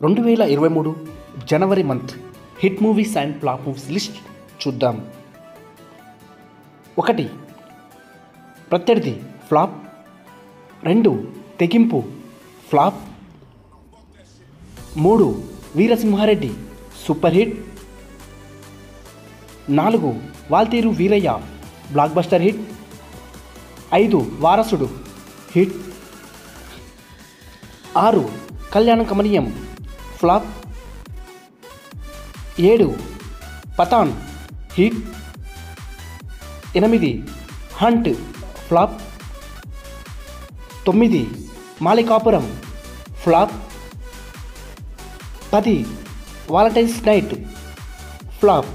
రెండు వేల ఇరవై మూడు జనవరి month hit movies and flop movies list చూద్దాం. ఒకటి ప్రత్యర్థి ఫ్లాప్ రెండు తెగింపు ఫ్లాప్ మూడు వీరసింహారెడ్డి సూపర్ హిట్ నాలుగు Waltair Veerayya blockbuster hit ఐదు వారసుడు హిట్ ఆరు కళ్యాణ కమనీయం ఫ్లాప్. ఏడు పతాన్ హిట్. ఎనిమిది హంట్ ఫ్లాప్. తొమ్మిది మాలికాపురం ఫ్లాప్. పది వాలంటైన్స్ నైట్ ఫ్లాప్.